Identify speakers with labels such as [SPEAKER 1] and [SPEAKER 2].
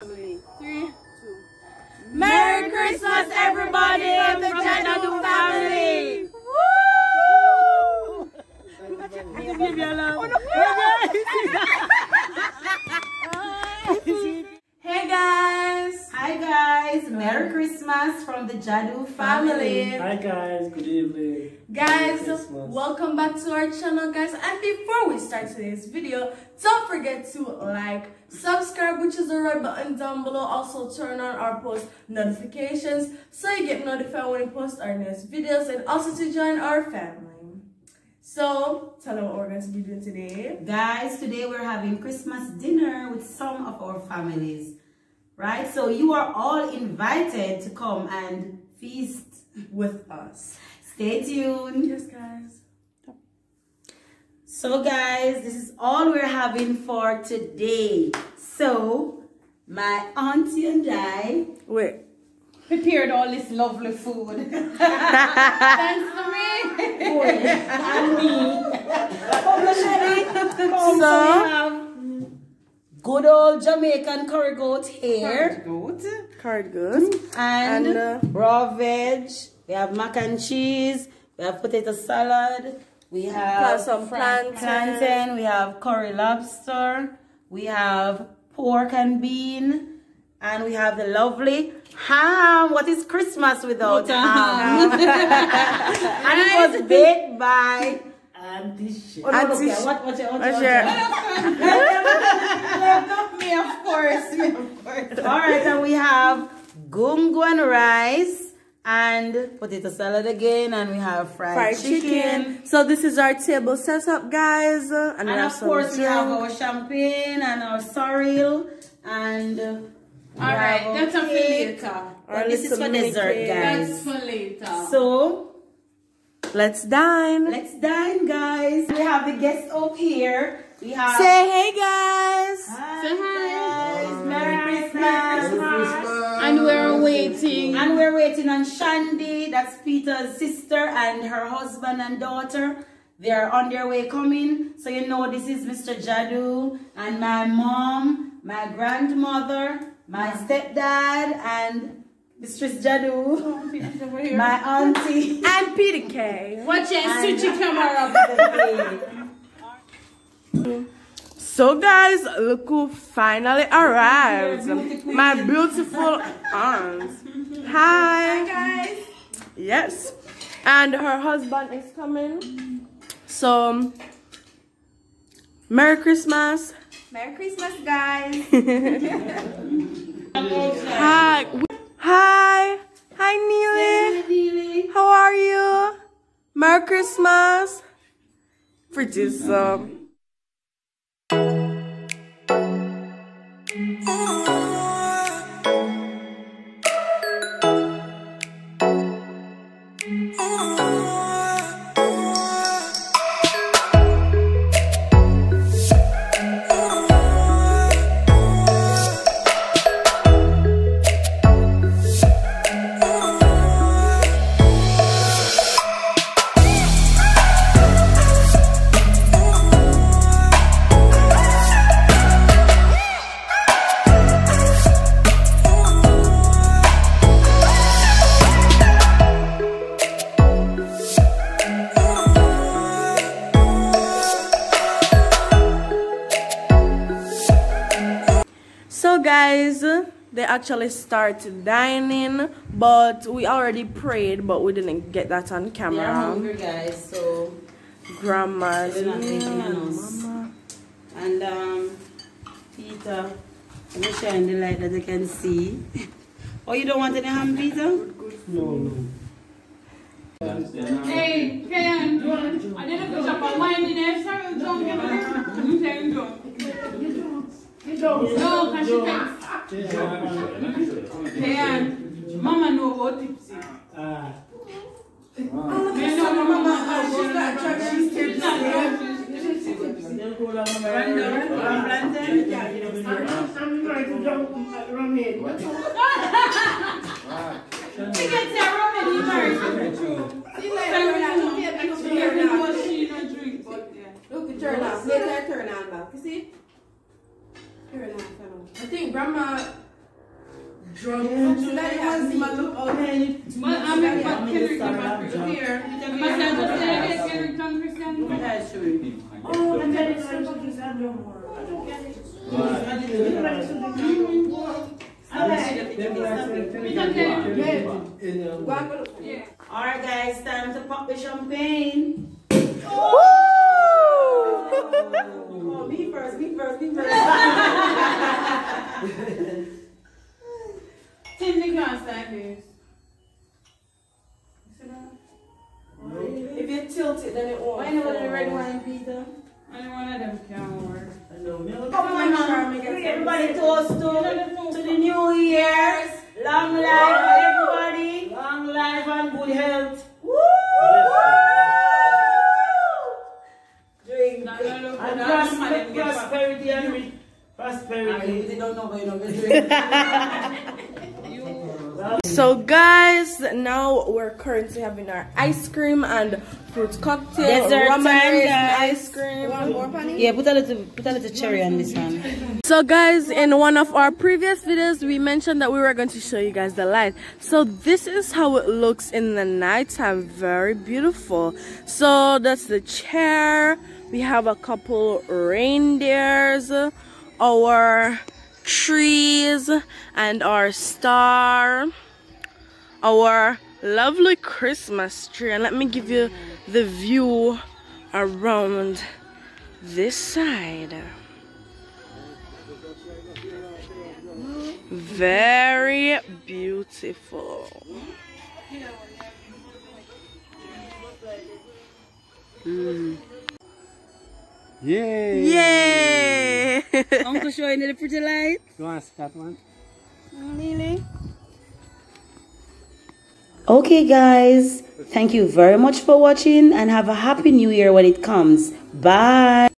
[SPEAKER 1] Three, two. Merry Christmas, everybody, from the Jaddo family. Hey
[SPEAKER 2] Christmas from the Jaddo family.
[SPEAKER 3] Hi guys, good evening.
[SPEAKER 1] Guys, welcome back to our channel, guys. And before we start today's video, don't forget to like, subscribe, which is the red button down below. Also, turn on our post notifications so you get notified when we post our newest videos, and also to join our family. So, tell them what we're going to be doing today.
[SPEAKER 2] Guys, today we're having Christmas dinner with some of our families. Right? So you are all invited to come and feast.
[SPEAKER 1] with us.
[SPEAKER 2] Stay tuned.
[SPEAKER 1] Yes, guys.
[SPEAKER 2] So guys, this is all we're having for today. So, my auntie and I
[SPEAKER 1] Wait.
[SPEAKER 2] prepared all this lovely food.
[SPEAKER 1] Thanks to me.
[SPEAKER 2] and me. Come, Lashani. Come, so,
[SPEAKER 1] So-
[SPEAKER 2] we have good old Jamaican curry goat here.
[SPEAKER 1] curry goat
[SPEAKER 2] And,
[SPEAKER 1] And, uh,
[SPEAKER 2] raw veg. We have mac and cheese. We have potato salad. We have
[SPEAKER 1] some plantain.
[SPEAKER 2] plantain. We have curry lobster. We have pork and bean. And we have the lovely ham. What is Christmas without ham? and it was baked by
[SPEAKER 3] Auntie Shea.
[SPEAKER 2] Oh, no,
[SPEAKER 1] Auntie
[SPEAKER 2] okay.
[SPEAKER 1] Sh-
[SPEAKER 2] What, what, what, what,
[SPEAKER 1] What's
[SPEAKER 2] what,
[SPEAKER 1] your-
[SPEAKER 2] me, of course, me, of course. All right, and we have gungo and rice and potato salad again, and we have fried,
[SPEAKER 1] fried chicken. So this is our table setup, guys. Uh, And,
[SPEAKER 2] And of course, we have our champagne and our sorrel, and uh, we
[SPEAKER 4] All right, that's a for
[SPEAKER 2] cake.
[SPEAKER 4] later.
[SPEAKER 1] Our
[SPEAKER 2] But this is for dessert,
[SPEAKER 1] cake.
[SPEAKER 2] guys.
[SPEAKER 4] That's for later.
[SPEAKER 2] So
[SPEAKER 1] Let's dine.
[SPEAKER 2] let's dine, guys. We have the guests up here. We have.
[SPEAKER 1] Say hey, guys.
[SPEAKER 2] Hi,
[SPEAKER 4] Say hi.
[SPEAKER 2] guys. Merry Christmas.
[SPEAKER 4] and we're waiting.
[SPEAKER 2] And we're waiting on Shandy, that's Peter's sister and her husband and daughter. They're on their way coming. So you know this is Mr. Jaddo and my mom, my grandmother, my stepdad, and Mistress Jaddo, my auntie.
[SPEAKER 1] And Peter K.
[SPEAKER 4] Watch it, switch your camera.
[SPEAKER 1] So, guys, look who finally arrived. My beautiful aunt. Hi. guys. Yes. And her husband is coming. So, um, Merry Christmas.
[SPEAKER 5] Merry Christmas, guys.
[SPEAKER 1] Hi. Hi. Hi, Neely. How are you? Merry Christmas. Pretty so. Guys, they actually started dining, but we already prayed, but we didn't get that on
[SPEAKER 2] They're hungry, guys, so
[SPEAKER 1] Grandma's
[SPEAKER 2] they're not thinking on us.
[SPEAKER 1] mama.
[SPEAKER 2] And um, Peter, let me shine the light that they can see. Oh, you don't want any ham, Peter?
[SPEAKER 3] No, no.
[SPEAKER 4] Hey, Ken, I didn't push up a wine in there. Sorry, don't get me. I'm saying don't. No, because she thinks. Ken, Mama know about tipsy.
[SPEAKER 3] Ah,
[SPEAKER 4] my mama knows that she's tipsy. She gets her rum in the marriage. True.
[SPEAKER 5] See later, now. Yeah, because we hear
[SPEAKER 4] Every
[SPEAKER 5] now.
[SPEAKER 4] was she no drink, but yeah.
[SPEAKER 5] Look, turn on. Later, turn on back. You see? Turn on, fellow.
[SPEAKER 1] I think grandma drunk.
[SPEAKER 5] Daddy has him look out.
[SPEAKER 4] But I'm in but Kendrick Lamar here. But I just said Kendrick Lamar Christian.
[SPEAKER 2] That's true.
[SPEAKER 3] Oh, and then it's like something sad no more.
[SPEAKER 4] Yeah.
[SPEAKER 2] Alright guys, time to pop the champagne. Oh, me first, me first, me first.
[SPEAKER 4] Ten the glass like this.
[SPEAKER 1] If you tilt it, then it won't.
[SPEAKER 2] Why not the red wine, Peter?
[SPEAKER 4] Only one of them can work.
[SPEAKER 2] Come on, man. Everybody toast to, to the new year. Long life, everybody.
[SPEAKER 3] Long life and good health.
[SPEAKER 2] Woo! Drink.
[SPEAKER 4] Now, now look,
[SPEAKER 3] And
[SPEAKER 4] now some of them
[SPEAKER 3] prosper-
[SPEAKER 4] get fat.
[SPEAKER 3] prosperity and rich. Prosperity.
[SPEAKER 2] They don't know what you're drink.
[SPEAKER 1] So guys, now we're currently having our ice cream and fruit cocktail.
[SPEAKER 2] Dessert
[SPEAKER 1] and
[SPEAKER 2] time,
[SPEAKER 1] ice cream.
[SPEAKER 5] One more penny.
[SPEAKER 2] Yeah, put a little, put a little cherry on this one.
[SPEAKER 1] So guys, in one of our previous videos, we mentioned that we were going to show you guys the light. So this is how it looks in the nighttime. Very beautiful. So that's the chair. We have a couple reindeers, our trees, and our star, our lovely Christmas tree. And let me give you the view around this side. Very beautiful. Mm.
[SPEAKER 3] Yay!
[SPEAKER 1] Yay!
[SPEAKER 2] Uncle showing you the pretty light.
[SPEAKER 3] You want to start one?
[SPEAKER 1] Lily?
[SPEAKER 2] Okay, guys. Thank you very much for watching and have a happy new year when it comes. Bye.